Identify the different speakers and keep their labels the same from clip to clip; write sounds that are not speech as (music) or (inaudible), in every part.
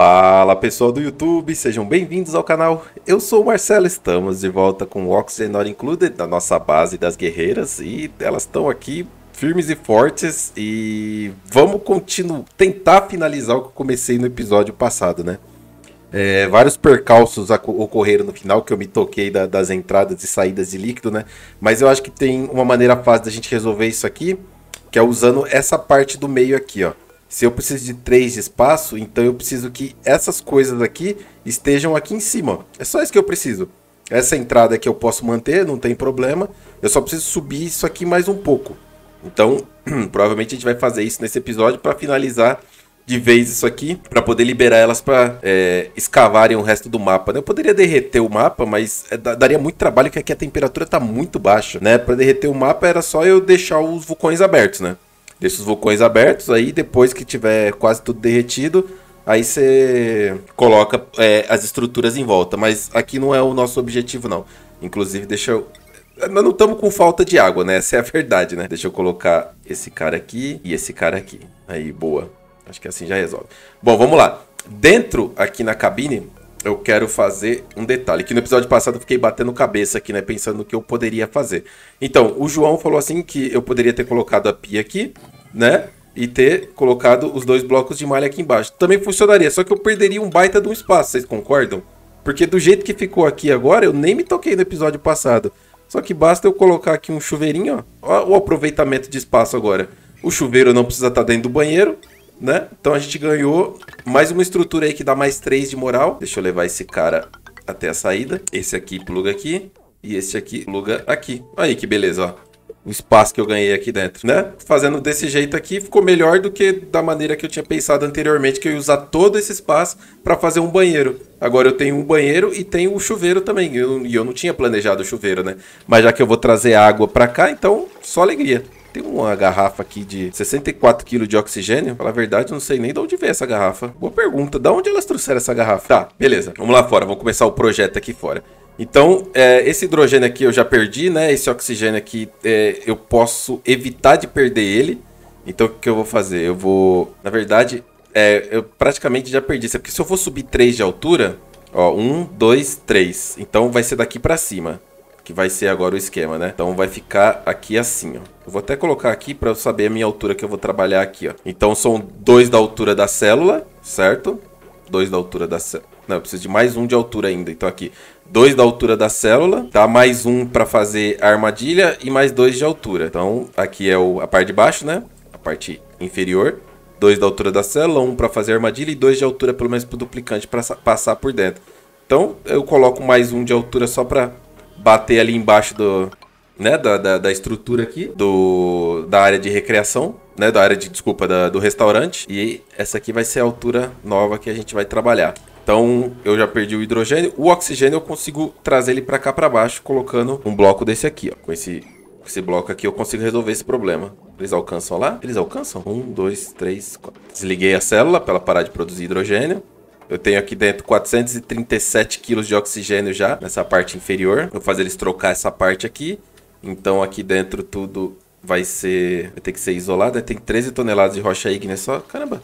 Speaker 1: Fala pessoal do YouTube, sejam bem-vindos ao canal. Eu sou o Marcelo, estamos de volta com o Oxygen Not Included, da nossa base das guerreiras, e elas estão aqui firmes e fortes e vamos continuar, tentar finalizar o que eu comecei no episódio passado, né? É, vários percalços ocorreram no final que eu me toquei da, das entradas e saídas de líquido, né? Mas eu acho que tem uma maneira fácil da gente resolver isso aqui, que é usando essa parte do meio aqui, ó. Se eu preciso de 3 de espaço, então eu preciso que essas coisas aqui estejam aqui em cima. É só isso que eu preciso. Essa entrada aqui eu posso manter, não tem problema. Eu só preciso subir isso aqui mais um pouco. Então, (clears throat) provavelmente a gente vai fazer isso nesse episódio para finalizar de vez isso aqui, para poder liberar elas para é, escavarem o resto do mapa. Né? Eu poderia derreter o mapa, mas é, daria muito trabalho, que aqui a temperatura está muito baixa. né? Para derreter o mapa era só eu deixar os vulcões abertos, né? Deixa os vulcões abertos, aí depois que tiver quase tudo derretido, aí você coloca é, as estruturas em volta. Mas aqui não é o nosso objetivo, não. Inclusive, deixa eu. Nós não estamos com falta de água, né? Essa é a verdade, né? Deixa eu colocar esse cara aqui e esse cara aqui. Aí, boa. Acho que assim já resolve. Bom, vamos lá. Dentro aqui na cabine, eu quero fazer um detalhe. Que no episódio passado eu fiquei batendo cabeça aqui, né? Pensando no que eu poderia fazer. Então, o João falou assim que eu poderia ter colocado a pia aqui né? E ter colocado os dois blocos de malha aqui embaixo. Também funcionaria, só que eu perderia um baita de um espaço, vocês concordam? Porque do jeito que ficou aqui agora, eu nem me toquei no episódio passado. Só que basta eu colocar aqui um chuveirinho, ó. Olha o aproveitamento de espaço agora. O chuveiro não precisa estar dentro do banheiro, né? Então a gente ganhou mais uma estrutura aí que dá mais 3 de moral. Deixa eu levar esse cara até a saída. Esse aqui pluga aqui. E esse aqui pluga aqui. Aí que beleza, ó o espaço que eu ganhei aqui dentro, né? Fazendo desse jeito aqui ficou melhor do que da maneira que eu tinha pensado anteriormente, que eu ia usar todo esse espaço para fazer um banheiro. Agora eu tenho um banheiro e tenho o chuveiro também. E eu, eu, não tinha planejado o chuveiro, né? Mas já que eu vou trazer água para cá, então só alegria. Tem uma garrafa aqui de 64 kg de oxigênio. Pra falar a verdade, não sei nem de onde veio essa garrafa. Boa pergunta. Da onde elas trouxeram essa garrafa? Tá, beleza. Vamos lá fora. Vamos começar o projeto aqui fora. Então, é, esse hidrogênio aqui eu já perdi, né? Esse oxigênio aqui é, eu posso evitar de perder ele. Então, o que eu vou fazer? Eu vou... Na verdade, é, eu praticamente já perdi. Porque se eu for subir 3 de altura... Ó, 1, 2, 3. Então, vai ser daqui pra cima. Que vai ser agora o esquema, né? Então, vai ficar aqui assim, ó. Eu vou até colocar aqui para eu saber a minha altura que eu vou trabalhar aqui, ó. Então, são 2 da altura da célula, certo? 2 da altura da célula. Não, eu preciso de mais um de altura ainda. Então, aqui, dois da altura da célula, tá? Mais um para fazer a armadilha e mais dois de altura. Então, aqui é o, a parte de baixo, né? A parte inferior. Dois da altura da célula, um para fazer a armadilha e dois de altura pelo menos para o duplicante para passar por dentro. Então, eu coloco mais um de altura só para bater ali embaixo do, né, da, da, da, estrutura aqui, do, da área de recreação, né, da área de, desculpa, da, do restaurante. E essa aqui vai ser a altura nova que a gente vai trabalhar. Então eu já perdi o hidrogênio. O oxigênio eu consigo trazer ele para cá para baixo, colocando um bloco desse aqui, ó. Com esse, esse bloco aqui eu consigo resolver esse problema. Eles alcançam lá? Eles alcançam? Um, dois, três, quatro. Desliguei a célula para ela parar de produzir hidrogênio. Eu tenho aqui dentro 437 kg de oxigênio já, nessa parte inferior. Vou fazer eles trocar essa parte aqui. Então aqui dentro tudo vai ser... Vai ter que ser isolado. Tem 13 toneladas de rocha ígnea só. Caramba.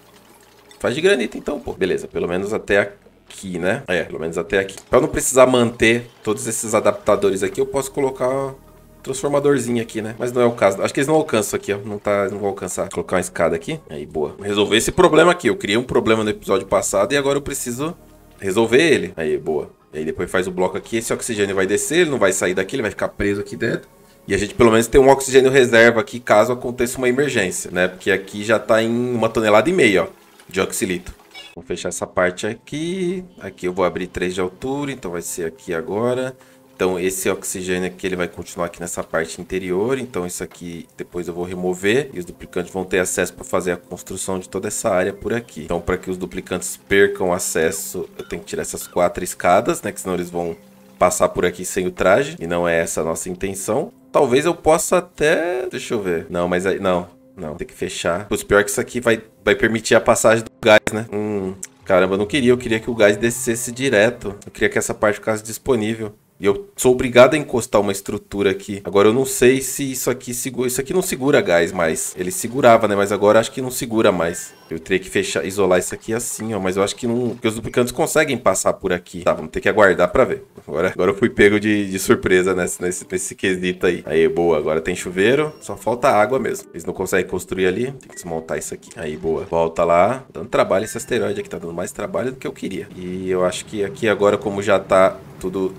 Speaker 1: Faz de granito então, pô. Beleza, pelo menos até aqui, né? É, pelo menos até aqui. Eu não precisar manter todos esses adaptadores aqui, eu posso colocar transformadorzinho aqui, né? Mas não é o caso. Acho que eles não alcançam aqui, ó. Não, tá, não vou alcançar. Vou colocar uma escada aqui. Aí, boa. Resolver esse problema aqui. Eu criei um problema no episódio passado e agora eu preciso resolver ele. Aí, boa. E aí depois faz o bloco aqui. Esse oxigênio vai descer, ele não vai sair daqui, ele vai ficar preso aqui dentro. E a gente pelo menos tem um oxigênio reserva aqui caso aconteça uma emergência, né? Porque aqui já tá em uma tonelada e meia, ó, de oxilito. Vou fechar essa parte aqui. Aqui eu vou abrir 3 de altura, então vai ser aqui agora. Então esse oxigênio aqui ele vai continuar aqui nessa parte interior. Então isso aqui depois eu vou remover e os duplicantes vão ter acesso para fazer a construção de toda essa área por aqui. Então para que os duplicantes percam acesso, eu tenho que tirar essas quatro escadas, né? Que senão eles vão passar por aqui sem o traje. E não é essa a nossa intenção. Talvez eu possa até... Deixa eu ver. Não, mas aí... Não, não, tem que fechar. Pior que isso aqui vai, vai permitir a passagem do gás, né? Hum, caramba, eu não queria. Eu queria que o gás descesse direto. Eu queria que essa parte ficasse disponível. E eu sou obrigado a encostar uma estrutura aqui. Agora eu não sei se isso aqui segura. Isso aqui não segura gás mais. Ele segurava, né? Mas agora acho que não segura mais. Eu teria que fechar, isolar isso aqui assim, ó. Mas eu acho que não. Porque os duplicantes conseguem passar por aqui. Tá, vamos ter que aguardar pra ver. Agora, agora eu fui pego de, de surpresa nesse, nesse, nesse quesito aí. Aí, boa. Agora tem chuveiro. Só falta água mesmo. Eles não conseguem construir ali. Tem que desmontar isso aqui. Aí, boa. Volta lá. Dando trabalho esse asteroide aqui. Tá dando mais trabalho do que eu queria. E eu acho que aqui agora, como já tá tudo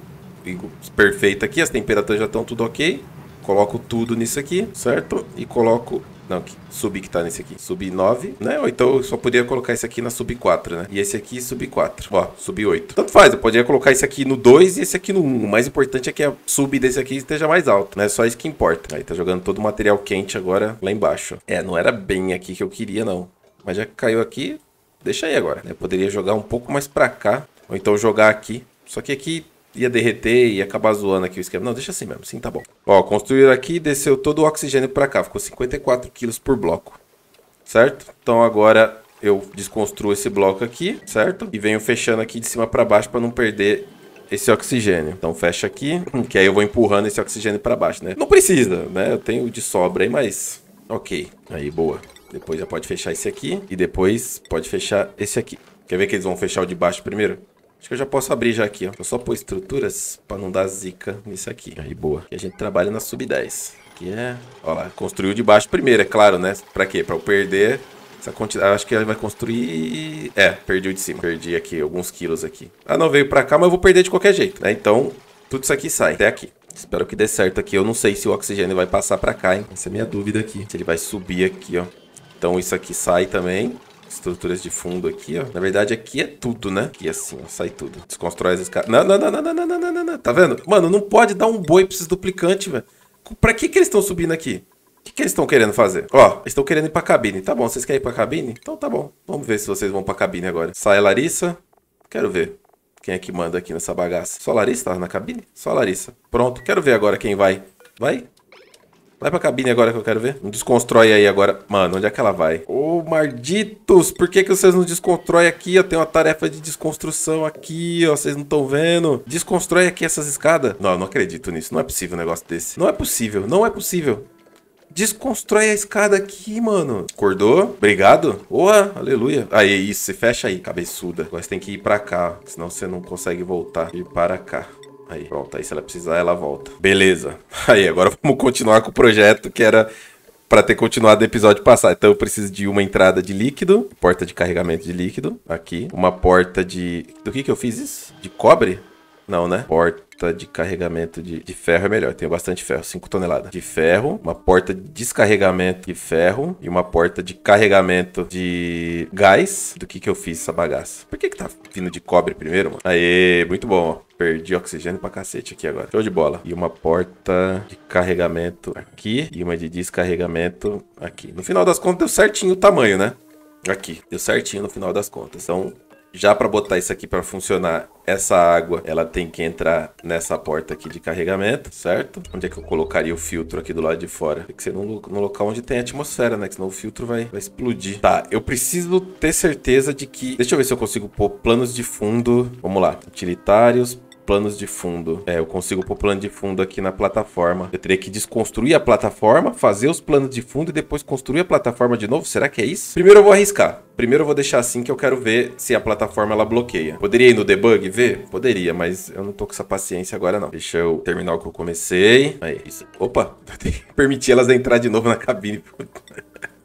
Speaker 1: perfeito aqui, as temperaturas já estão tudo ok. Coloco tudo nisso aqui, certo? E coloco não, sub que tá nesse aqui. Sub 9, né? Ou então eu só poderia colocar esse aqui na sub 4, né? E esse aqui sub 4. Ó, sub 8. Tanto faz, eu poderia colocar esse aqui no 2 e esse aqui no 1. O mais importante é que a sub desse aqui esteja mais alto, né? Só isso que importa. Aí tá jogando todo o material quente agora lá embaixo. É, não era bem aqui que eu queria, não. Mas já que caiu aqui, deixa aí agora. Eu poderia jogar um pouco mais pra cá. Ou então jogar aqui. Só que aqui ia derreter e acabar zoando aqui o esquema. Não, deixa assim mesmo, sim, tá bom. Ó, construíram aqui, desceu todo o oxigênio para cá, ficou 54 quilos por bloco, certo? Então agora eu desconstruo esse bloco aqui, certo? E venho fechando aqui de cima para baixo para não perder esse oxigênio. Então fecha aqui, (clears throat) que aí eu vou empurrando esse oxigênio para baixo, né? Não precisa, né? Eu tenho de sobra aí, mas ok. Aí, boa. Depois já pode fechar esse aqui e depois pode fechar esse aqui. Quer ver que eles vão fechar o de baixo primeiro? Acho que eu já posso abrir já aqui, ó. Eu só pôr estruturas para não dar zica nisso aqui. Aí, boa. Aqui a gente trabalha na sub-10. Aqui é... Ó lá, construiu de baixo primeiro, é claro, né? Pra quê? Pra eu perder essa quantidade. Acho que ele vai construir... É, perdi o de cima. Perdi aqui alguns quilos aqui. Ah, não veio pra cá, mas eu vou perder de qualquer jeito, né? Então, tudo isso aqui sai. Até aqui. Espero que dê certo aqui. Eu não sei se o oxigênio vai passar pra cá, hein? Essa é a minha dúvida aqui. Se ele vai subir aqui, ó. Então isso aqui sai também estruturas de fundo aqui, ó. Na verdade, aqui é tudo, né? Aqui assim, ó, sai tudo. Desconstrói as escadas. Não, não, não, não, não, não, não, não, não, Tá vendo? Mano, não pode dar um boi pra esses duplicantes, velho. Pra que que eles estão subindo aqui? O que, que eles estão querendo fazer? Ó, estão querendo ir pra cabine. Tá bom, vocês querem ir pra cabine? Então tá bom. Vamos ver se vocês vão pra cabine agora. Sai a Larissa. Quero ver. Quem é que manda aqui nessa bagaça? Só a Larissa tá na cabine? Só a Larissa. Pronto, quero ver agora quem vai. Vai? Vai pra cabine agora que eu quero ver. Não desconstrói aí agora. Mano, onde é que ela vai? Ô, oh, malditos! Por que, que vocês não desconstroem aqui? Eu tenho uma tarefa de desconstrução aqui, ó. Vocês não estão vendo? Desconstrói aqui essas escadas. Não, não acredito nisso. Não é possível um negócio desse. Não é possível. Não é possível. Desconstrói a escada aqui, mano. Acordou? Obrigado. Boa, aleluia. Aí, isso. Fecha aí, cabeçuda. Agora você tem que ir pra cá. Senão você não consegue voltar. Ir para cá. Aí, pronto. Aí se ela precisar, ela volta. Beleza. (laughs) Aí, agora vamos continuar com o projeto que era para ter continuado o episódio passado. Então eu preciso de uma entrada de líquido, porta de carregamento de líquido, aqui. Uma porta de... Do que que eu fiz isso? De cobre? Não, né? Porta de carregamento de, de ferro é melhor. Tenho bastante ferro, 5 toneladas. De ferro, uma porta de descarregamento de ferro e uma porta de carregamento de gás. Do que que eu fiz essa bagaça? Por que que tá vindo de cobre primeiro, mano? Aê, muito bom. Perdi oxigênio pra cacete aqui agora. Show de bola. E uma porta de carregamento aqui. E uma de descarregamento aqui. No final das contas, deu certinho o tamanho, né? Aqui. Deu certinho no final das contas. Então, já para botar isso aqui para funcionar, essa água, ela tem que entrar nessa porta aqui de carregamento, certo? Onde é que eu colocaria o filtro aqui do lado de fora? Tem que ser no, no local onde tem atmosfera, né? Que senão o filtro vai, vai explodir. Tá, eu preciso ter certeza de que... Deixa eu ver se eu consigo pôr planos de fundo. Vamos lá. Utilitários, planos de fundo. É, eu consigo pôr plano de fundo aqui na plataforma. Eu teria que desconstruir a plataforma, fazer os planos de fundo e depois construir a plataforma de novo. Será que é isso? Primeiro eu vou arriscar. Primeiro eu vou deixar assim que eu quero ver se a plataforma ela bloqueia. Poderia ir no debug ver? Poderia, mas eu não tô com essa paciência agora não. Deixa eu terminar o que eu comecei. Aí, isso. Opa, (laughs) permitir elas entrar de novo na cabine.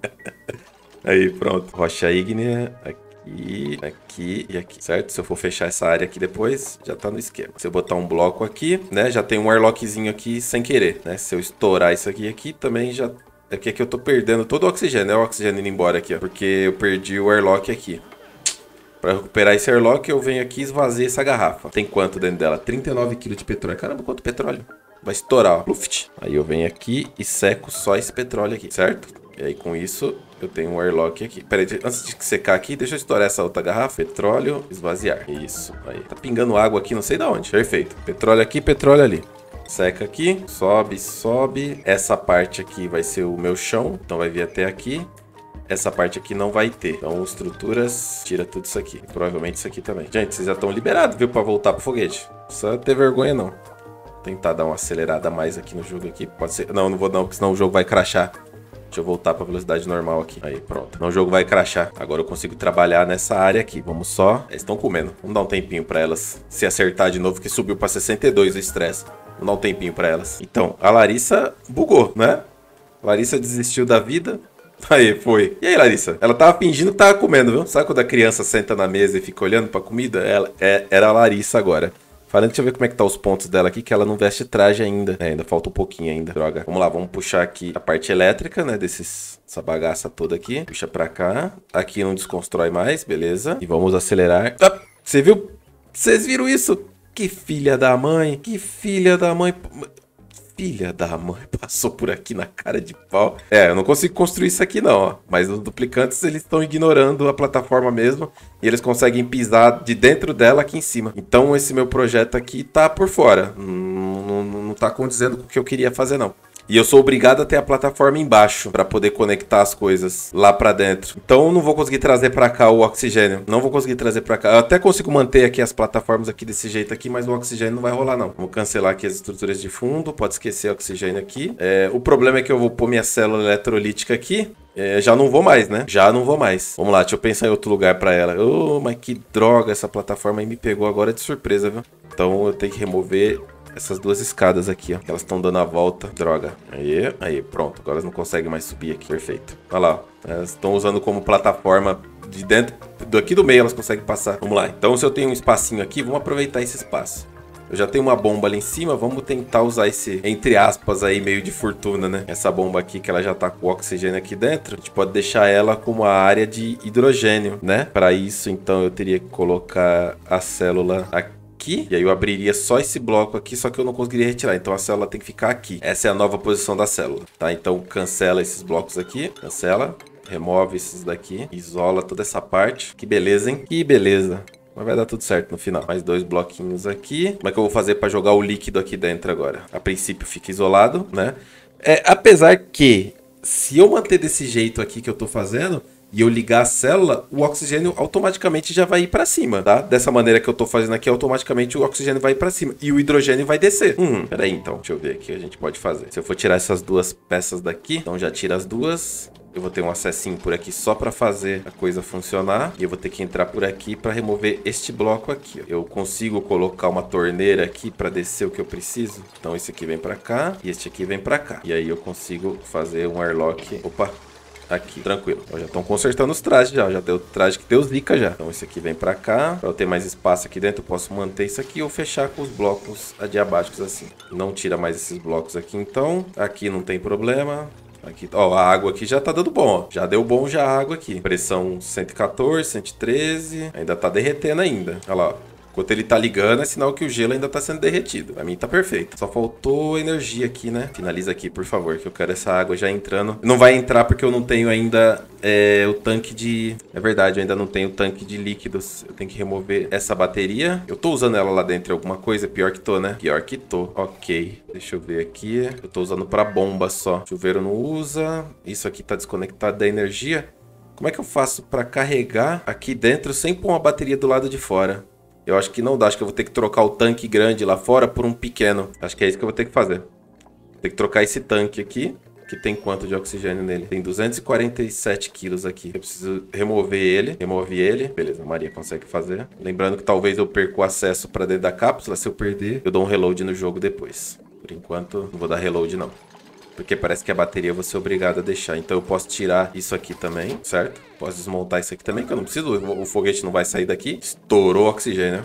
Speaker 1: (laughs) Aí, pronto. Rocha ígnea aqui aqui, aqui e aqui, certo? Se eu for fechar essa área aqui depois, já tá no esquema. Se eu botar um bloco aqui, né, já tem um airlockzinho aqui sem querer, né? Se eu estourar isso aqui, aqui também já... É que aqui eu tô perdendo todo o oxigênio, é o oxigênio indo embora aqui, ó. Porque eu perdi o airlock aqui. Para recuperar esse airlock, eu venho aqui e esvaziei essa garrafa. Tem quanto dentro dela? 39 kg de petróleo. Caramba, quanto petróleo? Vai estourar, ó. Luft. Aí eu venho aqui e seco só esse petróleo aqui, certo? E aí com isso eu tenho um airlock aqui. Pera aí, antes de secar aqui, deixa eu estourar essa outra garrafa. Petróleo, esvaziar. Isso, aí. Tá pingando água aqui, não sei de onde. Perfeito. Petróleo aqui, petróleo ali. Seca aqui, sobe, sobe. Essa parte aqui vai ser o meu chão, então vai vir até aqui. Essa parte aqui não vai ter. Então, estruturas, tira tudo isso aqui. Provavelmente isso aqui também. Gente, vocês já estão liberados, viu, pra voltar pro foguete. Não precisa ter vergonha, não. tentar dar uma acelerada mais aqui no jogo aqui. Pode ser... Não, não vou não, porque senão o jogo vai crashar. Deixa eu voltar para velocidade normal aqui. Aí, pronto. Não, o jogo vai crashar. Agora eu consigo trabalhar nessa área aqui. Vamos só... Eles estão comendo. Vamos dar um tempinho para elas se acertar de novo, que subiu para 62 o estresse. Vamos dar um tempinho para elas. Então, a Larissa bugou, né? Larissa desistiu da vida. (laughs) Aí, foi. E aí, Larissa? Ela tava fingindo que tava comendo, viu? Sabe quando a criança senta na mesa e fica olhando pra comida? Ela, é, era a Larissa agora. Falando, deixa eu ver como é que tá os pontos dela aqui, que ela não veste traje ainda. É, ainda falta um pouquinho ainda, droga. Vamos lá, vamos puxar aqui a parte elétrica, né, desses, essa bagaça toda aqui. Puxa pra cá. Aqui não desconstrói mais, beleza. E vamos acelerar. Ah, você viu? Vocês viram isso? Que filha da mãe, que filha da mãe filha da mãe (laughs) passou por aqui na cara de pau. É, eu não consigo construir isso aqui não, ó. Mas os duplicantes, eles estão ignorando a plataforma mesmo. E eles conseguem pisar de dentro dela aqui em cima. Então esse meu projeto aqui tá por fora. Não, não, não tá condizendo com o que eu queria fazer não. E eu sou obrigado a ter a plataforma embaixo para poder conectar as coisas lá para dentro. Então eu não vou conseguir trazer para cá o oxigênio. Não vou conseguir trazer para cá. Eu até consigo manter aqui as plataformas aqui desse jeito aqui, mas o oxigênio não vai rolar não. Vou cancelar aqui as estruturas de fundo. Pode esquecer o oxigênio aqui. É, o problema é que eu vou pôr minha célula eletrolítica aqui. É, já não vou mais, né? Já não vou mais. Vamos lá, deixa eu pensar em outro lugar para ela. Oh, mas que droga, essa plataforma aí me pegou agora de surpresa, viu? Então eu tenho que remover essas duas escadas aqui, ó. Elas estão dando a volta. Droga. Aí, aí, pronto. Agora elas não conseguem mais subir aqui. Perfeito. Olha lá. Elas estão usando como plataforma de dentro. Daqui do meio elas conseguem passar. Vamos lá. Então, se eu tenho um espacinho aqui, vamos aproveitar esse espaço. Eu já tenho uma bomba ali em cima, vamos tentar usar esse, entre aspas, aí, meio de fortuna, né? Essa bomba aqui, que ela já tá com oxigênio aqui dentro, a gente pode deixar ela como a área de hidrogênio, né? Para isso, então, eu teria que colocar a célula aqui aqui, e aí eu abriria só esse bloco aqui, só que eu não conseguiria retirar, então a célula tem que ficar aqui. Essa é a nova posição da célula, tá? Então cancela esses blocos aqui, cancela, remove esses daqui, isola toda essa parte. Que beleza, hein? Que beleza. Mas vai dar tudo certo no final. Mais dois bloquinhos aqui. Como é que eu vou fazer para jogar o líquido aqui dentro agora? A princípio fica isolado, né? É, apesar que, se eu manter desse jeito aqui que eu tô fazendo, e eu ligar a célula, o oxigênio automaticamente já vai ir para cima, tá? Dessa maneira que eu tô fazendo aqui, automaticamente o oxigênio vai para cima e o hidrogênio vai descer. Hum, peraí então, deixa eu ver aqui o que a gente pode fazer. Se eu for tirar essas duas peças daqui, então já tira as duas. Eu vou ter um acessinho por aqui só para fazer a coisa funcionar. E eu vou ter que entrar por aqui para remover este bloco aqui. Ó. Eu consigo colocar uma torneira aqui para descer o que eu preciso. Então esse aqui vem para cá e este aqui vem para cá. E aí eu consigo fazer um airlock. Opa, aqui, tranquilo. já estão consertando os trajes já, já deu traje que deu zica já. Então esse aqui vem pra cá, pra eu ter mais espaço aqui dentro, eu posso manter isso aqui ou fechar com os blocos adiabáticos assim. Não tira mais esses blocos aqui então, aqui não tem problema. Aqui, ó, a água aqui já tá dando bom, ó. Já deu bom já a água aqui. Pressão 114, 113. Ainda tá derretendo ainda. Olha lá, ó. Enquanto ele tá ligando, é sinal que o gelo ainda tá sendo derretido. Pra mim tá perfeito. Só faltou energia aqui, né? Finaliza aqui, por favor, que eu quero essa água já entrando. Não vai entrar porque eu não tenho ainda é, o tanque de... É verdade, eu ainda não tenho o tanque de líquidos. Eu tenho que remover essa bateria. Eu tô usando ela lá dentro alguma coisa? Pior que tô, né? Pior que tô. Ok. Deixa eu ver aqui. Eu tô usando pra bomba só. Chuveiro não usa. Isso aqui tá desconectado da energia. Como é que eu faço para carregar aqui dentro sem pôr uma bateria do lado de fora? Eu acho que não dá, acho que eu vou ter que trocar o tanque grande lá fora por um pequeno. Acho que é isso que eu vou ter que fazer. Tem que trocar esse tanque aqui, que tem quanto de oxigênio nele? Tem 247 quilos aqui. Eu preciso remover ele. Remove ele. Beleza, a Maria consegue fazer. Lembrando que talvez eu perca o acesso para dentro da cápsula. Se eu perder, eu dou um reload no jogo depois. Por enquanto, não vou dar reload não. Porque parece que a bateria eu vou ser obrigado a deixar. Então eu posso tirar isso aqui também, certo? Posso desmontar isso aqui também, que eu não preciso. O foguete não vai sair daqui. Estourou o oxigênio.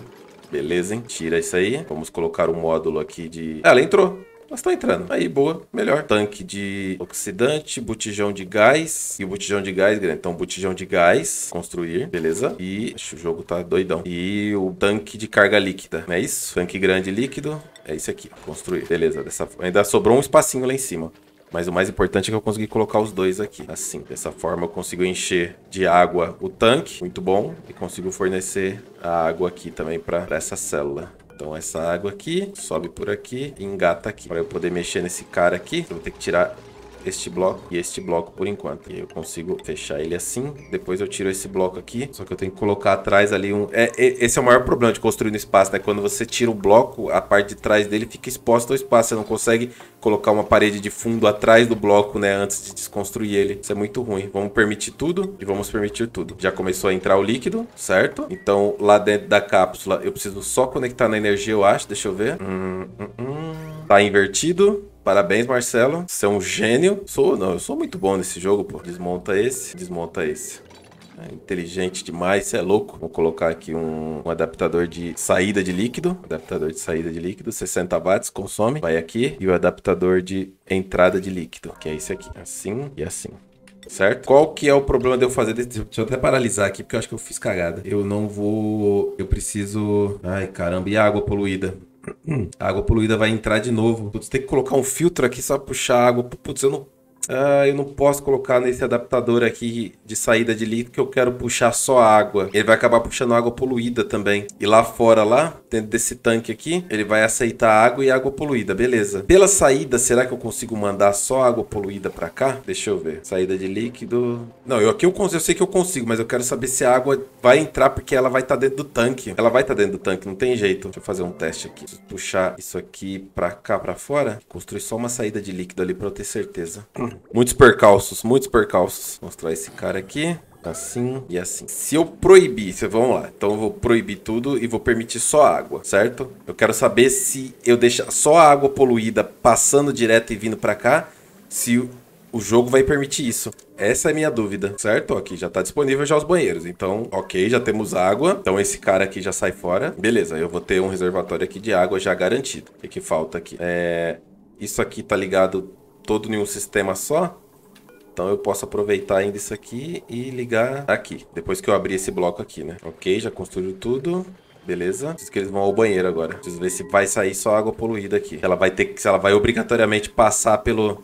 Speaker 1: Beleza, hein? Tira isso aí. Vamos colocar o módulo aqui de... Ah, ela entrou. Elas estão entrando. Aí, boa. Melhor. Tanque de oxidante, botijão de gás. E o botijão de gás, grande. Então, botijão de gás. Construir. Beleza. E... Acho o jogo tá doidão. E o tanque de carga líquida. Não é isso? Tanque grande líquido. É esse aqui. Construir. Beleza. Dessa... Ainda sobrou um espacinho lá em cima. Mas o mais importante é que eu consegui colocar os dois aqui, assim. Dessa forma eu consigo encher de água o tanque, muito bom. E consigo fornecer a água aqui também para essa célula. Então essa água aqui sobe por aqui engata aqui. Para eu poder mexer nesse cara aqui, eu vou ter que tirar este bloco e este bloco por enquanto. E eu consigo fechar ele assim. Depois eu tiro esse bloco aqui. Só que eu tenho que colocar atrás ali um... É, é, esse é o maior problema de construir no espaço, né? Quando você tira o bloco, a parte de trás dele fica exposta ao espaço. Você não consegue colocar uma parede de fundo atrás do bloco, né? Antes de desconstruir ele. Isso é muito ruim. Vamos permitir tudo e vamos permitir tudo. Já começou a entrar o líquido, certo? Então, lá dentro da cápsula, eu preciso só conectar na energia, eu acho. Deixa eu ver. Hum, hum, hum. Tá invertido. Parabéns, Marcelo. Você é um gênio. Sou, não, eu sou muito bom nesse jogo, pô. Desmonta esse, desmonta esse. É inteligente demais, você é louco. Vou colocar aqui um, um, adaptador de saída de líquido. Adaptador de saída de líquido, 60 watts, consome. Vai aqui. E o adaptador de entrada de líquido, que é esse aqui. Assim e assim. Certo? Qual que é o problema de eu fazer? Deixa eu até paralisar aqui, porque eu acho que eu fiz cagada. Eu não vou... Eu preciso... Ai, caramba. E água poluída? A água poluída vai entrar de novo. Putz, tem que colocar um filtro aqui só pra puxar água. Putz, eu não ah, eu não posso colocar nesse adaptador aqui de saída de líquido que eu quero puxar só água. Ele vai acabar puxando água poluída também. E lá fora, lá, dentro desse tanque aqui, ele vai aceitar água e água poluída, beleza. Pela saída, será que eu consigo mandar só água poluída pra cá? Deixa eu ver. Saída de líquido... Não, eu aqui eu, consigo, eu sei que eu consigo, mas eu quero saber se a água vai entrar porque ela vai estar tá dentro do tanque. Ela vai estar tá dentro do tanque, não tem jeito. Deixa eu fazer um teste aqui. Preciso puxar isso aqui pra cá, pra fora. Construir só uma saída de líquido ali pra eu ter certeza. (laughs) Muitos percalços, muitos percalços. Vou mostrar esse cara aqui. Assim e assim. Se eu proibir, vamos lá. Então eu vou proibir tudo e vou permitir só água, certo? Eu quero saber se eu deixar só a água poluída passando direto e vindo para cá, se o jogo vai permitir isso. Essa é a minha dúvida, certo? Aqui já tá disponível já os banheiros. Então, ok, já temos água. Então esse cara aqui já sai fora. Beleza, eu vou ter um reservatório aqui de água já garantido. O que, que falta aqui? É... Isso aqui tá ligado todo em um sistema só. Então eu posso aproveitar ainda isso aqui e ligar aqui. Depois que eu abrir esse bloco aqui, né? Ok, já construiu tudo. Beleza. Preciso que eles vão ao banheiro agora. Preciso ver se vai sair só água poluída aqui. Ela vai ter que... Ela vai obrigatoriamente passar pelo...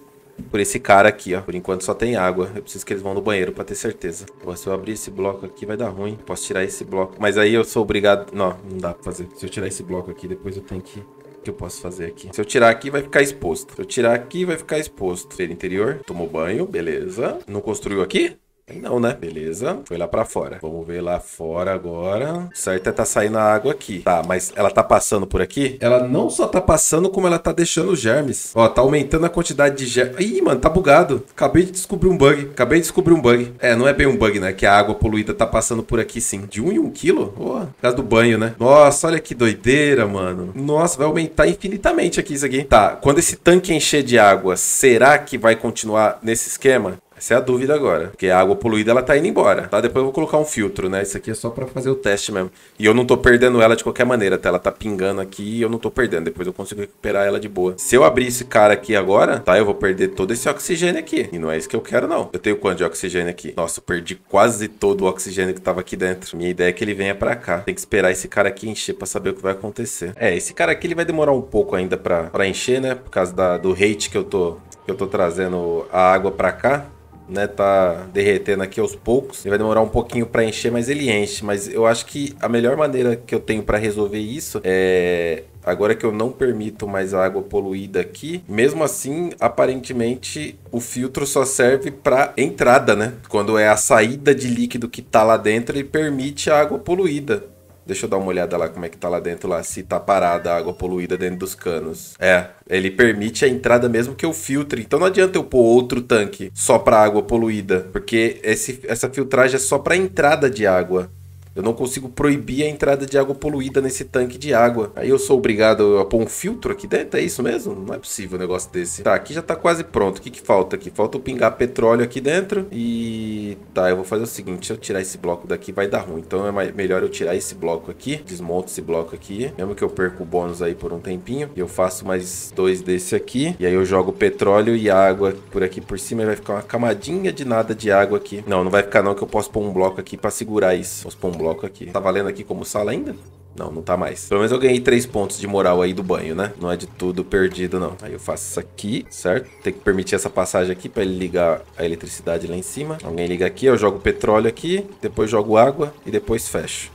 Speaker 1: Por esse cara aqui, ó. Por enquanto só tem água. Eu preciso que eles vão no banheiro pra ter certeza. se eu abrir esse bloco aqui vai dar ruim. Posso tirar esse bloco. Mas aí eu sou obrigado... Não, não dá pra fazer. Se eu tirar esse bloco aqui, depois eu tenho que que eu posso fazer aqui? Se eu tirar aqui, vai ficar exposto. Se eu tirar aqui, vai ficar exposto. Feira interior, tomou banho, beleza. Não construiu aqui? Não, né? Beleza. Foi lá pra fora. Vamos ver lá fora agora. O certo é tá saindo a água aqui. Tá, mas ela tá passando por aqui? Ela não só tá passando, como ela tá deixando germes. Ó, tá aumentando a quantidade de germes. Ih, mano, tá bugado. Acabei de descobrir um bug. Acabei de descobrir um bug. É, não é bem um bug, né? Que a água poluída tá passando por aqui sim. De um em um quilo? Ó, por causa do banho, né? Nossa, olha que doideira, mano. Nossa, vai aumentar infinitamente aqui isso aqui. Tá, quando esse tanque encher de água, será que vai continuar nesse esquema? Essa é a dúvida agora. Porque a água poluída, ela tá indo embora, tá? Depois eu vou colocar um filtro, né? Isso aqui é só para fazer o teste mesmo. E eu não tô perdendo ela de qualquer maneira, tá? Ela tá pingando aqui e eu não tô perdendo. Depois eu consigo recuperar ela de boa. Se eu abrir esse cara aqui agora, tá? Eu vou perder todo esse oxigênio aqui. E não é isso que eu quero, não. Eu tenho quanto de oxigênio aqui? Nossa, eu perdi quase todo o oxigênio que tava aqui dentro. Minha ideia é que ele venha para cá. Tem que esperar esse cara aqui encher para saber o que vai acontecer. É, esse cara aqui ele vai demorar um pouco ainda para encher, né? Por causa da, do hate que eu tô que eu tô trazendo a água para cá né, tá derretendo aqui aos poucos. Ele vai demorar um pouquinho para encher, mas ele enche. Mas eu acho que a melhor maneira que eu tenho para resolver isso é Agora que eu não permito mais a água poluída aqui, mesmo assim, aparentemente o filtro só serve para entrada, né? Quando é a saída de líquido que tá lá dentro, ele permite a água poluída. Deixa eu dar uma olhada lá como é que tá lá dentro lá, se tá parada a água poluída dentro dos canos. É, ele permite a entrada mesmo que eu filtre. Então não adianta eu pôr outro tanque só para água poluída, porque esse, essa filtragem é só para entrada de água. Eu não consigo proibir a entrada de água poluída nesse tanque de água. Aí eu sou obrigado a pôr um filtro aqui dentro? É isso mesmo? Não é possível um negócio desse. Tá, aqui já tá quase pronto. O que que falta aqui? Falta eu pingar petróleo aqui dentro. E... Tá, eu vou fazer o seguinte. Se eu tirar esse bloco daqui, vai dar ruim. Então é melhor eu tirar esse bloco aqui. Desmonto esse bloco aqui. Mesmo que eu perca o bônus aí por um tempinho. E eu faço mais dois desse aqui. E aí eu jogo petróleo e água por aqui por cima. E vai ficar uma camadinha de nada de água aqui. Não, não vai ficar não que eu posso pôr um bloco aqui pra segurar isso. Posso pôr um bloco aqui. Tá valendo aqui como sala ainda? Não, não tá mais. Pelo menos eu ganhei três pontos de moral aí do banho, né? Não é de tudo perdido, não. Aí eu faço isso aqui, certo? Tem que permitir essa passagem aqui pra ele ligar a eletricidade lá em cima. Alguém liga aqui, eu jogo petróleo aqui, depois jogo água e depois fecho.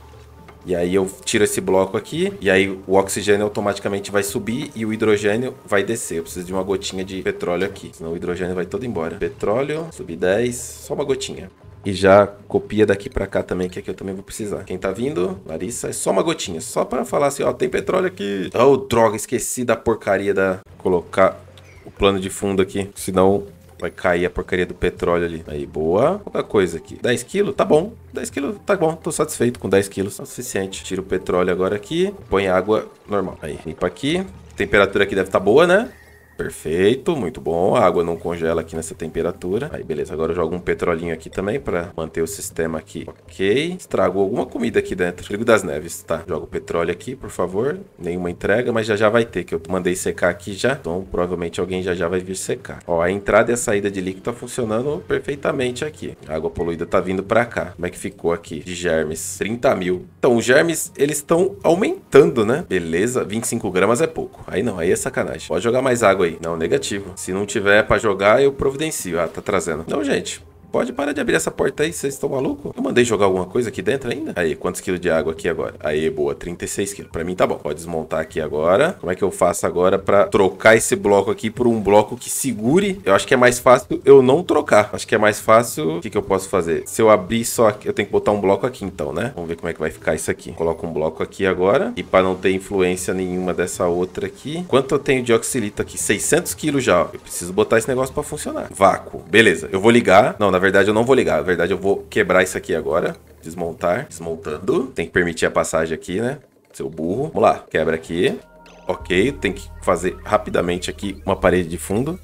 Speaker 1: E aí eu tiro esse bloco aqui, e aí o oxigênio automaticamente vai subir e o hidrogênio vai descer. Eu preciso de uma gotinha de petróleo aqui, senão o hidrogênio vai todo embora. Petróleo, subir 10, só uma gotinha. E já copia daqui para cá também, que aqui eu também vou precisar. Quem tá vindo, Larissa, é só uma gotinha. Só para falar assim, ó, tem petróleo aqui. Oh, droga, esqueci da porcaria da... Colocar o plano de fundo aqui, senão vai cair a porcaria do petróleo ali. Aí, boa. Outra coisa aqui. 10 quilos? Tá bom. 10 quilos, tá bom. Tô satisfeito com 10 quilos. É o suficiente. Tira o petróleo agora aqui. Põe água normal. Aí, limpa aqui. A temperatura aqui deve estar tá boa, né? Perfeito, muito bom. A água não congela aqui nessa temperatura. Aí, beleza. Agora eu jogo um petrolinho aqui também para manter o sistema aqui. Ok. Estragou alguma comida aqui dentro. Trigo das neves, tá? Jogo petróleo aqui, por favor. Nenhuma entrega, mas já já vai ter, que eu mandei secar aqui já. Então, provavelmente alguém já já vai vir secar. Ó, a entrada e a saída de líquido tá funcionando perfeitamente aqui. A água poluída tá vindo para cá. Como é que ficou aqui? De germes. 30 mil. Então, os germes, eles estão aumentando, né? Beleza. 25 gramas é pouco. Aí não, aí é sacanagem. Pode jogar mais água Não, negativo. Se não tiver para jogar, eu providencio. Ah, tá trazendo. Não, gente. Pode parar de abrir essa porta aí, vocês estão malucos? Eu mandei jogar alguma coisa aqui dentro ainda? Aí, quantos quilos de água aqui agora? Aí, boa, 36 quilos. Pra mim tá bom. Pode desmontar aqui agora. Como é que eu faço agora pra trocar esse bloco aqui por um bloco que segure? Eu acho que é mais fácil eu não trocar. Acho que é mais fácil... O que, que eu posso fazer? Se eu abrir só aqui, eu tenho que botar um bloco aqui então, né? Vamos ver como é que vai ficar isso aqui. Coloco um bloco aqui agora. E pra não ter influência nenhuma dessa outra aqui. Quanto eu tenho de oxilito aqui? 600 quilos já. Eu preciso botar esse negócio pra funcionar. Vácuo. Beleza. Eu vou ligar. Não, na verdade eu não vou ligar. Na verdade, eu vou quebrar isso aqui agora. Desmontar. Desmontando. Tem que permitir a passagem aqui, né? Seu burro. Vamos lá. Quebra aqui. Ok. Tem que fazer rapidamente aqui uma parede de fundo.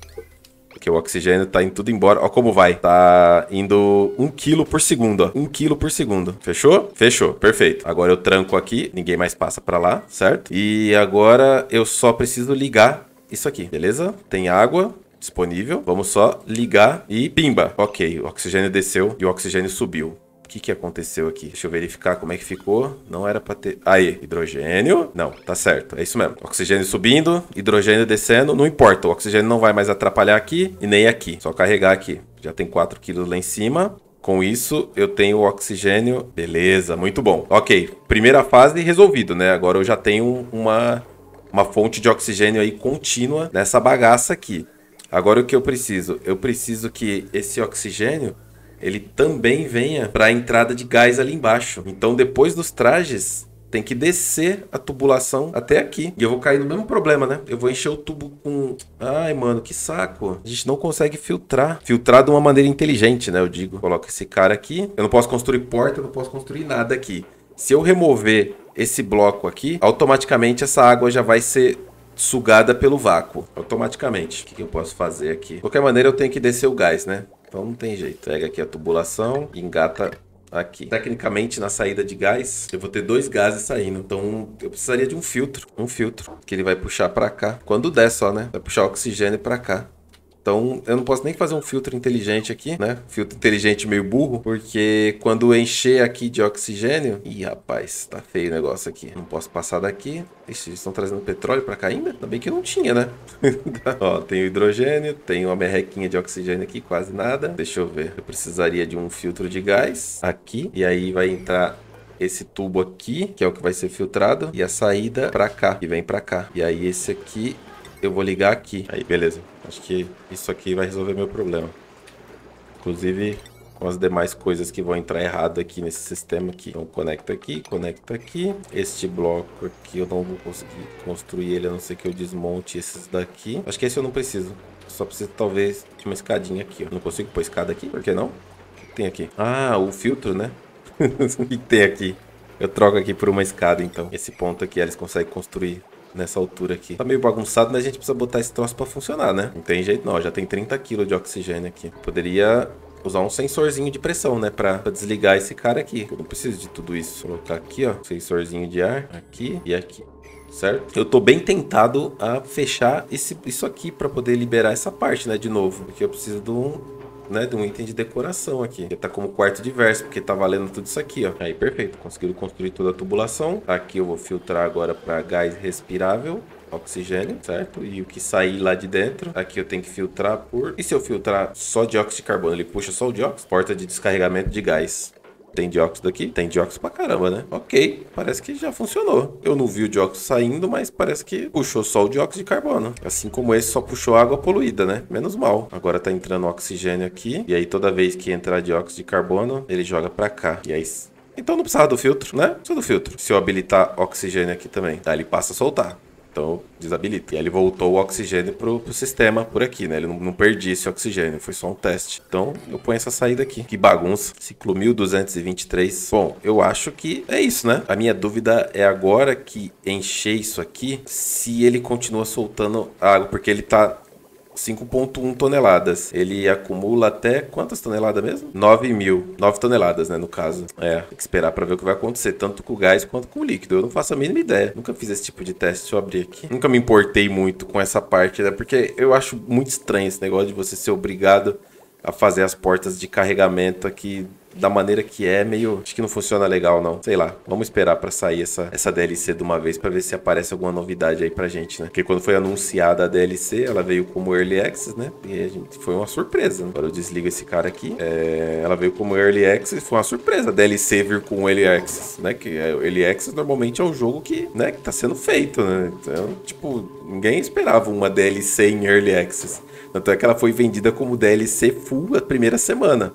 Speaker 1: Porque o oxigênio tá indo tudo embora. Ó como vai. Tá indo 1 kg por segundo, ó. 1 kg por segundo. Fechou? Fechou. Perfeito. Agora eu tranco aqui. Ninguém mais passa pra lá, certo? E agora eu só preciso ligar isso aqui, beleza? Tem água, disponível. Vamos só ligar e pimba. Ok, o oxigênio desceu e o oxigênio subiu. O que, que aconteceu aqui? Deixa eu verificar como é que ficou. Não era para ter... Aí, hidrogênio. Não, tá certo. É isso mesmo. Oxigênio subindo, hidrogênio descendo. Não importa, o oxigênio não vai mais atrapalhar aqui e nem aqui. Só carregar aqui. Já tem 4 quilos lá em cima. Com isso, eu tenho oxigênio. Beleza, muito bom. Ok, primeira fase resolvido, né? Agora eu já tenho uma, uma fonte de oxigênio aí contínua nessa bagaça aqui. Agora o que eu preciso? Eu preciso que esse oxigênio ele também venha para a entrada de gás ali embaixo. Então depois dos trajes tem que descer a tubulação até aqui. E eu vou cair no mesmo problema, né? Eu vou encher o tubo com... Ai, mano, que saco. A gente não consegue filtrar. Filtrar de uma maneira inteligente, né? Eu digo. Coloca esse cara aqui. Eu não posso construir porta, eu não posso construir nada aqui. Se eu remover esse bloco aqui, automaticamente essa água já vai ser sugada pelo vácuo, automaticamente. O que, que eu posso fazer aqui? De qualquer maneira, eu tenho que descer o gás, né? Então não tem jeito. Pega aqui a tubulação, engata aqui. Tecnicamente, na saída de gás, eu vou ter dois gases saindo. Então, eu precisaria de um filtro. Um filtro que ele vai puxar para cá. Quando der só, né? Vai puxar oxigênio para cá. Então, eu não posso nem fazer um filtro inteligente aqui, né? Filtro inteligente meio burro, porque quando encher aqui de oxigênio... Ih, rapaz, tá feio o negócio aqui. Não posso passar daqui. Ixi, eles estão trazendo petróleo pra cá ainda? Ainda bem que não tinha, né? (laughs) Ó, tem o hidrogênio, tem uma merrequinha de oxigênio aqui, quase nada. Deixa eu ver. Eu precisaria de um filtro de gás aqui. E aí vai entrar esse tubo aqui, que é o que vai ser filtrado, e a saída para cá, que vem para cá. E aí esse aqui eu vou ligar aqui. Aí, beleza. Acho que isso aqui vai resolver meu problema. Inclusive com as demais coisas que vão entrar errado aqui nesse sistema aqui. Então conecta aqui, conecta aqui. Este bloco aqui eu não vou conseguir construir ele, a não ser que eu desmonte esses daqui. Acho que esse eu não preciso. Só preciso talvez de uma escadinha aqui. Ó. Não consigo pôr escada aqui, por que não? O que tem aqui? Ah, o filtro, né? (laughs) o que tem aqui? Eu troco aqui por uma escada, então. Esse ponto aqui eles conseguem construir nessa altura aqui. Tá meio bagunçado, mas a gente precisa botar esse troço pra funcionar, né? Não tem jeito não, já tem 30 kg de oxigênio aqui. Poderia usar um sensorzinho de pressão, né? Pra, pra, desligar esse cara aqui. Eu não preciso de tudo isso. Vou colocar aqui, ó. Sensorzinho de ar. Aqui e aqui. Certo? Eu tô bem tentado a fechar esse, isso aqui pra poder liberar essa parte, né? De novo. Porque eu preciso de um, né, de um item de decoração aqui. Que tá como quarto diverso, porque tá valendo tudo isso aqui, ó. Aí, perfeito. Conseguiram construir toda a tubulação. Aqui eu vou filtrar agora para gás respirável oxigênio, certo? E o que sair lá de dentro, aqui eu tenho que filtrar por... E se eu filtrar só dióxido de carbono, ele puxa só o dióxido? Porta de descarregamento de gás. Tem dióxido aqui? Tem dióxido pra caramba, né? Ok, parece que já funcionou. Eu não vi o dióxido saindo, mas parece que puxou só o dióxido de carbono. Assim como esse só puxou água poluída, né? Menos mal. Agora tá entrando oxigênio aqui. E aí toda vez que entrar dióxido de carbono, ele joga pra cá. E aí então não precisava do filtro, né? Precisa do filtro. Se eu habilitar oxigênio aqui também, tá? Ele passa a soltar. Então, desabilita. E aí ele voltou o oxigênio pro, pro sistema por aqui, né? Ele não, não esse oxigênio, foi só um teste. Então, eu ponho essa saída aqui. Que bagunça. Ciclo 1223. Bom, eu acho que é isso, né? A minha dúvida é agora que encher isso aqui, se ele continua soltando água, porque ele tá 5,1 toneladas. Ele acumula até quantas toneladas mesmo? 9 mil. 9 toneladas, né? No caso. É, tem que esperar para ver o que vai acontecer, tanto com o gás quanto com o líquido. Eu não faço a mínima ideia. Nunca fiz esse tipo de teste. Deixa eu abrir aqui. Nunca me importei muito com essa parte, né? Porque eu acho muito estranho esse negócio de você ser obrigado a fazer as portas de carregamento aqui da maneira que é, meio. Acho que não funciona legal, não. Sei lá. Vamos esperar para sair essa, essa DLC de uma vez para ver se aparece alguma novidade aí pra gente, né? Porque quando foi anunciada a DLC, ela veio como Early Access, né? E a gente foi uma surpresa. Né? Agora eu desligo esse cara aqui. É, ela veio como Early Access, foi uma surpresa a DLC vir com Early Access, né? Que é, Early Access normalmente é um jogo que, né, que tá sendo feito, né? Então, tipo, ninguém esperava uma DLC em Early Access. Tanto é que ela foi vendida como DLC full a primeira semana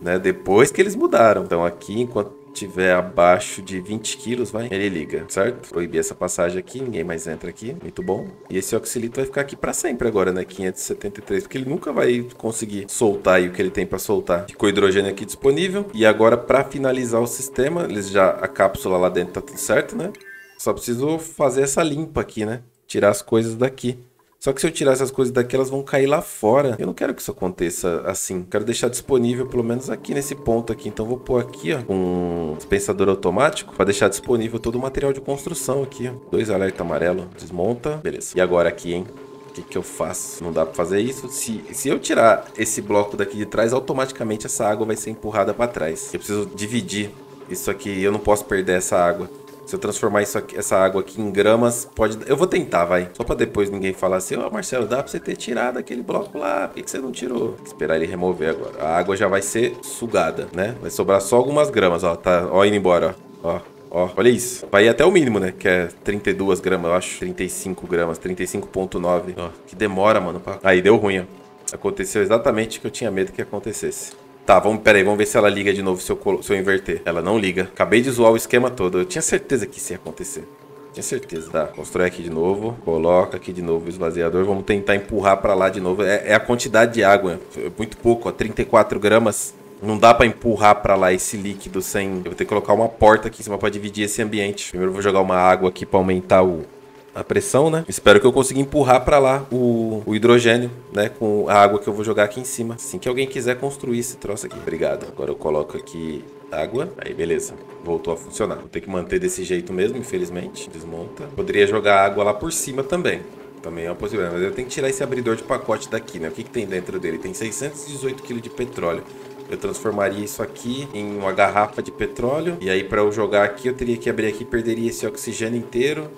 Speaker 1: né? Depois que eles mudaram. Então aqui, enquanto tiver abaixo de 20 quilos, vai, ele liga, certo? Proibir essa passagem aqui, ninguém mais entra aqui, muito bom. E esse oxilito vai ficar aqui para sempre agora, né? 573, porque ele nunca vai conseguir soltar aí o que ele tem para soltar. Ficou hidrogênio aqui disponível. E agora, para finalizar o sistema, eles já, a cápsula lá dentro tá tudo certo, né? Só preciso fazer essa limpa aqui, né? Tirar as coisas daqui. Só que se eu tirar essas coisas daqui, elas vão cair lá fora. Eu não quero que isso aconteça assim. Quero deixar disponível pelo menos aqui nesse ponto aqui. Então vou pôr aqui, ó, um dispensador automático para deixar disponível todo o material de construção aqui. Dois alerta amarelo, desmonta. Beleza. E agora aqui, hein? O que, que eu faço? Não dá para fazer isso. Se, se eu tirar esse bloco daqui de trás, automaticamente essa água vai ser empurrada para trás. Eu preciso dividir isso aqui. Eu não posso perder essa água. Se eu transformar isso aqui, essa água aqui em gramas, pode. Eu vou tentar, vai. Só para depois ninguém falar assim, ó, oh, Marcelo, dá para você ter tirado aquele bloco lá. Por que, que você não tirou? esperar ele remover agora. A água já vai ser sugada, né? Vai sobrar só algumas gramas, ó. Tá, ó, indo embora, ó. Ó. Ó, olha isso. Vai até o mínimo, né? Que é 32 gramas, eu acho. 35 gramas, 35.9. Ó, que demora, mano. Pra... Aí, deu ruim, ó. Aconteceu exatamente o que eu tinha medo que acontecesse. Tá, vamos, peraí, vamos ver se ela liga de novo se eu, se eu inverter. Ela não liga. Acabei de zoar o esquema todo. Eu tinha certeza que isso ia acontecer. Tinha certeza. Tá, constrói aqui de novo. Coloca aqui de novo o esvaziador. Vamos tentar empurrar para lá de novo. É, é, a quantidade de água. É muito pouco, ó. 34 gramas. Não dá para empurrar para lá esse líquido sem... Eu vou ter que colocar uma porta aqui em cima para dividir esse ambiente. Primeiro eu vou jogar uma água aqui para aumentar o, a pressão, né? Espero que eu consiga empurrar para lá o, o, hidrogênio, né? Com a água que eu vou jogar aqui em cima. Assim que alguém quiser construir esse troço aqui. Obrigado. Agora eu coloco aqui água. Aí, beleza. Voltou a funcionar. Vou ter que manter desse jeito mesmo, infelizmente. Desmonta. Poderia jogar água lá por cima também. Também é uma possibilidade. Mas eu tenho que tirar esse abridor de pacote daqui, né? O que, que tem dentro dele? Tem 618 kg de petróleo. Eu transformaria isso aqui em uma garrafa de petróleo. E aí, para eu jogar aqui, eu teria que abrir aqui, perderia esse oxigênio inteiro.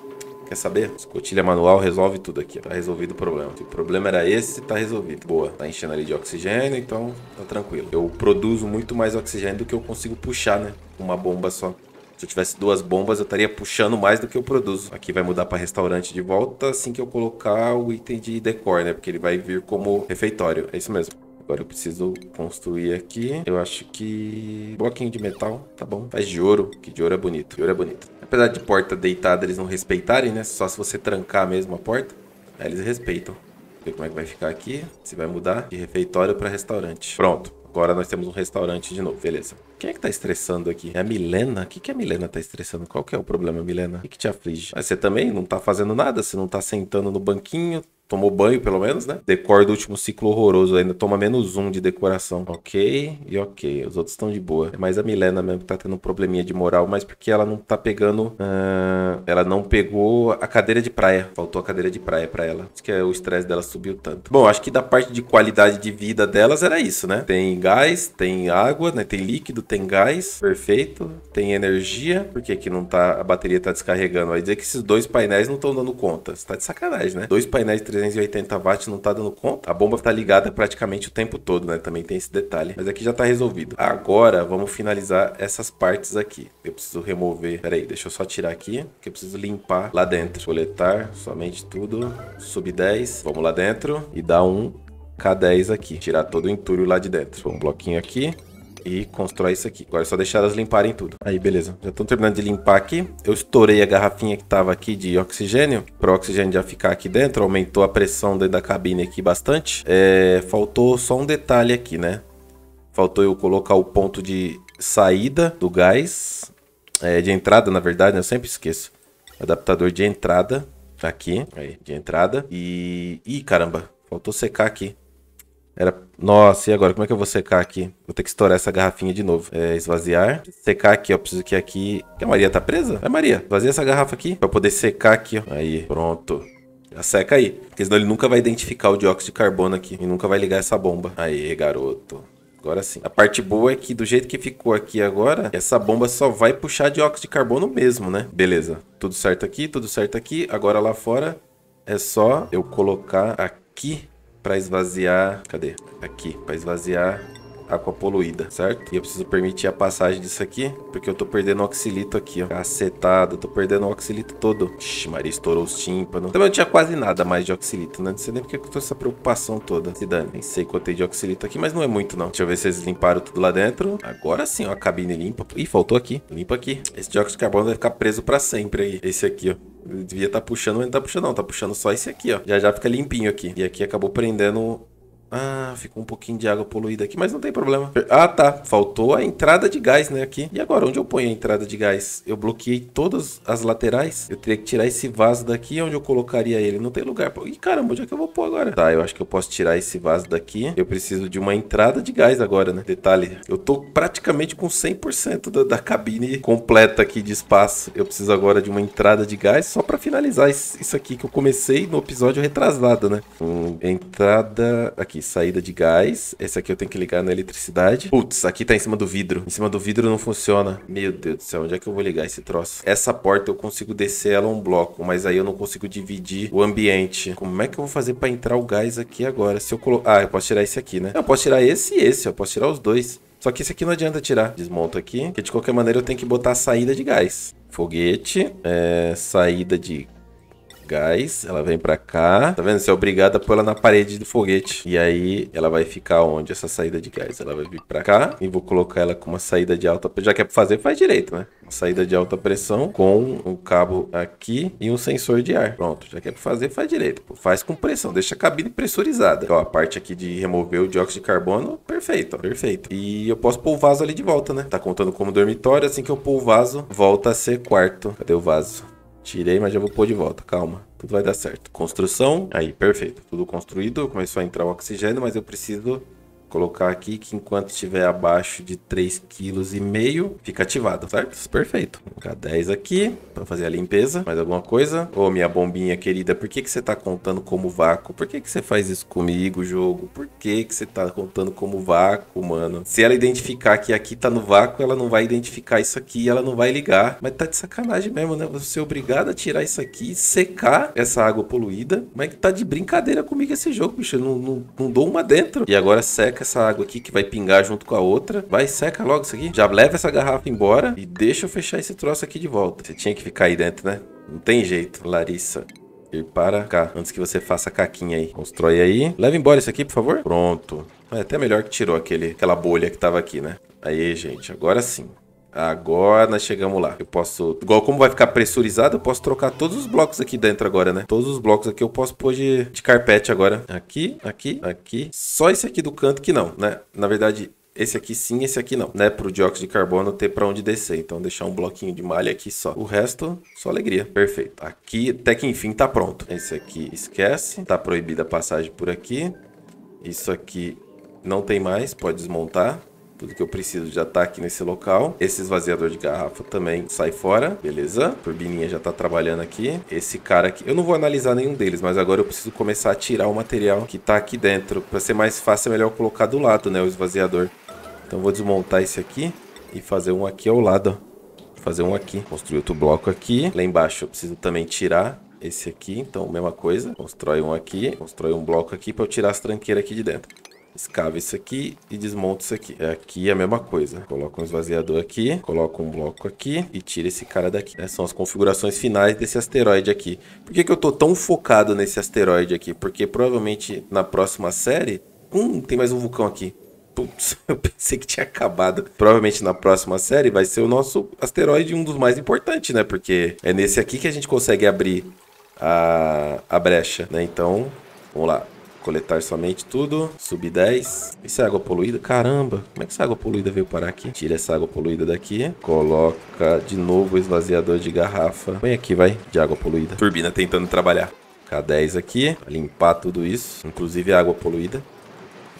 Speaker 1: Quer saber? Escotilha manual resolve tudo aqui. Tá resolvido o problema. Se o problema era esse, tá resolvido. Boa. Tá enchendo ali de oxigênio, então tá tranquilo. Eu produzo muito mais oxigênio do que eu consigo puxar, né? Uma bomba só. Se eu tivesse duas bombas, eu estaria puxando mais do que eu produzo. Aqui vai mudar para restaurante de volta assim que eu colocar o item de decor, né? Porque ele vai vir como refeitório. É isso mesmo. Agora eu preciso construir aqui. Eu acho que... Bloquinho de metal, tá bom. Faz de ouro, que de ouro é bonito. De ouro é bonito. Apesar de porta deitada eles não respeitarem, né? Só se você trancar mesmo a porta. Aí eles respeitam. Ver como é que vai ficar aqui. Se vai mudar de refeitório para restaurante. Pronto. Agora nós temos um restaurante de novo, beleza. Quem é que tá estressando aqui? É a Milena? O que, que a Milena tá estressando? Qual que é o problema, Milena? O que, que te aflige? Mas você também não tá fazendo nada? Você não tá sentando no banquinho, Tomou banho, pelo menos, né? Decor do último ciclo horroroso ainda. Toma menos um de decoração. Ok e ok. Os outros estão de boa. É mais a Milena mesmo que tá tendo um probleminha de moral, mas porque ela não tá pegando. Uh, ela não pegou a cadeira de praia. Faltou a cadeira de praia para ela. Acho que o estresse dela subiu tanto. Bom, acho que da parte de qualidade de vida delas era isso, né? Tem gás, tem água, né? Tem líquido, tem gás. Perfeito. Tem energia. Por que, que não tá. A bateria tá descarregando? Vai dizer que esses dois painéis não estão dando conta. Você tá de sacanagem, né? Dois painéis 380 watts não tá dando conta. A bomba tá ligada praticamente o tempo todo, né? Também tem esse detalhe. Mas aqui já tá resolvido. Agora, vamos finalizar essas partes aqui. Eu preciso remover... Pera aí, deixa eu só tirar aqui, que eu preciso limpar lá dentro. Coletar somente tudo. Sub 10. Vamos lá dentro e dar um K10 aqui. Tirar todo o entulho lá de dentro. Um bloquinho aqui e constrói isso aqui. Agora é só deixar elas limparem tudo. Aí, beleza. Já estão terminando de limpar aqui. Eu estourei a garrafinha que estava aqui de oxigênio, para o oxigênio já ficar aqui dentro. Aumentou a pressão da cabine aqui bastante. É, faltou só um detalhe aqui, né? Faltou eu colocar o ponto de saída do gás. É, de entrada, na verdade, né? Eu sempre esqueço. Adaptador de entrada. Aqui. Aí, de entrada. E... Ih, caramba. Faltou secar aqui. Era. Nossa, e agora? Como é que eu vou secar aqui? Vou ter que estourar essa garrafinha de novo. É, esvaziar. Secar aqui, ó. Preciso que aqui. Que a Maria tá presa? É, Maria. Esvazia essa garrafa aqui. Pra poder secar aqui, ó. Aí, pronto. Já seca aí. Porque senão ele nunca vai identificar o dióxido de carbono aqui. E nunca vai ligar essa bomba. Aí, garoto. Agora sim. A parte boa é que do jeito que ficou aqui agora, essa bomba só vai puxar dióxido de carbono mesmo, né? Beleza. Tudo certo aqui, tudo certo aqui. Agora lá fora é só eu colocar aqui para esvaziar. Cadê? Aqui, para esvaziar água poluída, certo? E eu preciso permitir a passagem disso aqui, porque eu tô perdendo oxilito aqui, ó. Cacetado, tô perdendo o oxilito todo. Ixi, Maria estourou os tímpanos. Também não tinha quase nada mais de oxilito, né? Não sei nem porque eu tô essa preocupação toda. Se dane. Nem sei quanto tem de oxilito aqui, mas não é muito, não. Deixa eu ver se eles limparam tudo lá dentro. Agora sim, ó, a cabine limpa. Ih, faltou aqui. Limpa aqui. Esse dióxido de carbono vai ficar preso para sempre aí. Esse aqui, ó. Devia estar tá puxando, mas não tá puxando não, tá puxando só esse aqui, ó. Já já fica limpinho aqui. E aqui acabou prendendo ah, ficou um pouquinho de água poluída aqui, mas não tem problema. Ah, tá. Faltou a entrada de gás, né, aqui. E agora, onde eu ponho a entrada de gás? Eu bloqueei todas as laterais. Eu teria que tirar esse vaso daqui, onde eu colocaria ele. Não tem lugar. Ih, caramba, onde é que eu vou pôr agora? Tá, eu acho que eu posso tirar esse vaso daqui. Eu preciso de uma entrada de gás agora, né? Detalhe, eu tô praticamente com 100% da, da cabine completa aqui de espaço. Eu preciso agora de uma entrada de gás só para finalizar isso aqui que eu comecei no episódio retrasado, né? Hum, entrada aqui aqui, saída de gás. Esse aqui eu tenho que ligar na eletricidade. Putz, aqui tá em cima do vidro. Em cima do vidro não funciona. Meu Deus do céu, onde é que eu vou ligar esse troço? Essa porta eu consigo descer ela um bloco, mas aí eu não consigo dividir o ambiente. Como é que eu vou fazer para entrar o gás aqui agora? Se eu colocar... Ah, eu posso tirar esse aqui, né? Eu posso tirar esse e esse, eu posso tirar os dois. Só que esse aqui não adianta tirar. Desmonto aqui, porque de qualquer maneira eu tenho que botar a saída de gás. Foguete, é, saída de gás, ela vem pra cá. Tá vendo? Você é obrigado a pôr ela na parede do foguete. E aí ela vai ficar onde? Essa saída de gás. Ela vai vir pra cá. E vou colocar ela com uma saída de alta. Já que é pra fazer, faz direito, né? Uma saída de alta pressão com um cabo aqui e um sensor de ar. Pronto, já que é pra fazer, faz direito. Pô. Faz com pressão, deixa a cabine pressurizada. Ó, a parte aqui de remover o dióxido de carbono, perfeito, ó, perfeito. E eu posso pôr o vaso ali de volta, né? Tá contando como dormitório, assim que eu pôr o vaso, volta a ser quarto. Cadê o vaso? Tirei, mas já vou pôr de volta, calma. Tudo vai dar certo. Construção, aí, perfeito. Tudo construído, começou a entrar o oxigênio, mas eu preciso colocar aqui que enquanto estiver abaixo de 3,5 kg, fica ativado, certo? Perfeito. Vou colocar 10 aqui para fazer a limpeza. Mais alguma coisa? Ô, minha bombinha querida, por que, que você tá contando como vácuo? Por que, que você faz isso comigo, jogo? Por que, que você tá contando como vácuo, mano? Se ela identificar que aqui tá no vácuo, ela não vai identificar isso aqui ela não vai ligar. Mas tá de sacanagem mesmo, né? Você é obrigado a tirar isso aqui, secar essa água poluída. Mas tá de brincadeira comigo esse jogo, bicho. Eu não, não, não dou uma dentro. E agora seca seca essa água aqui que vai pingar junto com a outra. Vai, seca logo isso aqui. Já leva essa garrafa embora e deixa eu fechar esse troço aqui de volta. Você tinha que ficar aí dentro, né? Não tem jeito, Larissa. Ir para cá, antes que você faça a caquinha aí. Constrói aí. Leva embora isso aqui, por favor. Pronto. É até melhor que tirou aquele, aquela bolha que tava aqui, né? Aí, gente, agora sim. Agora nós chegamos lá. Eu posso... Igual como vai ficar pressurizado, eu posso trocar todos os blocos aqui dentro agora, né? Todos os blocos aqui eu posso pôr de, de carpete agora. Aqui, aqui, aqui. Só esse aqui do canto que não, né? Na verdade, esse aqui sim, esse aqui não, né? Pro dióxido de carbono ter para onde descer. Então, deixar um bloquinho de malha aqui só. O resto, só alegria. Perfeito. Aqui, até que enfim, tá pronto. Esse aqui, esquece. Tá proibida a passagem por aqui. Isso aqui não tem mais, pode desmontar. Tudo que eu preciso já tá aqui nesse local. Esse esvaziador de garrafa também sai fora, beleza? A turbininha já tá trabalhando aqui. Esse cara aqui, eu não vou analisar nenhum deles, mas agora eu preciso começar a tirar o material que tá aqui dentro. Para ser mais fácil, é melhor colocar do lado, né, o esvaziador. Então vou desmontar esse aqui e fazer um aqui ao lado, ó. Fazer um aqui. Construir outro bloco aqui. Lá embaixo eu preciso também tirar esse aqui, então mesma coisa. Constrói um aqui, constrói um bloco aqui para eu tirar as tranqueiras aqui de dentro. Escava isso aqui e desmonta isso aqui. Aqui é a mesma coisa. Coloca um esvaziador aqui, coloca um bloco aqui e tira esse cara daqui. Essas são as configurações finais desse asteroide aqui. Por que, que eu tô tão focado nesse asteroide aqui? Porque provavelmente na próxima série... Hum, tem mais um vulcão aqui. Putz, (laughs) eu pensei que tinha acabado. Provavelmente na próxima série vai ser o nosso asteroide um dos mais importantes, né? Porque é nesse aqui que a gente consegue abrir a, a brecha, né? Então, vamos lá. Coletar somente tudo. Sub 10. Isso é água poluída? Caramba, como é que essa água poluída veio parar aqui? Tira essa água poluída daqui. Coloca de novo o esvaziador de garrafa. Põe aqui, vai, de água poluída. Turbina tentando trabalhar. K10 aqui, limpar tudo isso, inclusive a água poluída.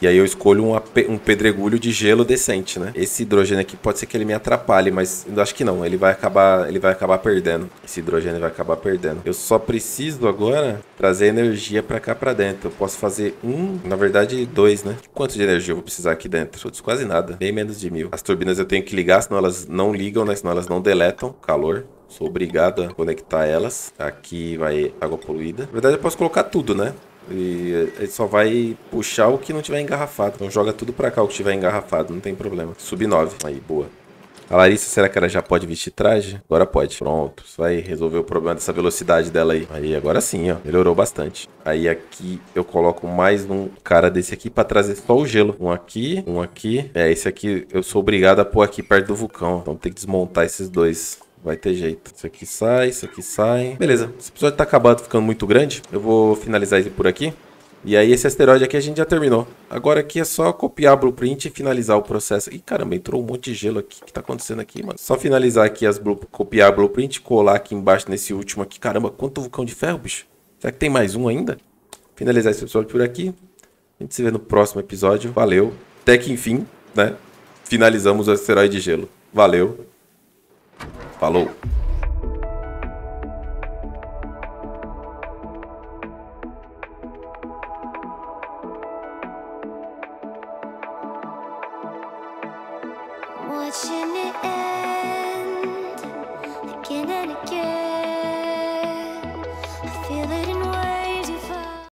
Speaker 1: E aí eu escolho um, um pedregulho de gelo decente, né? Esse hidrogênio aqui pode ser que ele me atrapalhe, mas eu acho que não. Ele vai acabar, ele vai acabar perdendo. Esse hidrogênio vai acabar perdendo. Eu só preciso agora trazer energia para cá para dentro. Eu posso fazer um, na verdade dois, né? Quanto de energia eu vou precisar aqui dentro? Putz, quase nada. Bem menos de mil. As turbinas eu tenho que ligar, senão elas não ligam, né? Senão elas não deletam calor. Sou obrigado a conectar elas. Aqui vai água poluída. Na verdade, eu posso colocar tudo, né? E ele só vai puxar o que não tiver engarrafado. Então joga tudo pra cá o que tiver engarrafado, não tem problema. Sub 9. Aí, boa. A Larissa, será que ela já pode vestir traje? Agora pode. Pronto. Isso vai resolver o problema dessa velocidade dela aí. Aí, agora sim, ó. Melhorou bastante. Aí aqui eu coloco mais um cara desse aqui pra trazer só o gelo. Um aqui, um aqui. É, esse aqui eu sou obrigado a pôr aqui perto do vulcão. Então tem que desmontar esses dois. Vai ter jeito. Isso aqui sai, isso aqui sai. Beleza. Esse episódio tá acabado, ficando muito grande. Eu vou finalizar ele por aqui. E aí esse asteroide aqui a gente já terminou. Agora aqui é só copiar blueprint e finalizar o processo. Ih, caramba, entrou um monte de gelo aqui. O que tá acontecendo aqui, mano? Só finalizar aqui as blue... copiar a blueprint, colar aqui embaixo nesse último aqui. Caramba, quanto vulcão de ferro, bicho. Será que tem mais um ainda? Finalizar esse episódio por aqui. A gente se vê no próximo episódio. Valeu. Até que enfim, né? Finalizamos o asteroide de gelo. Valeu. Falou!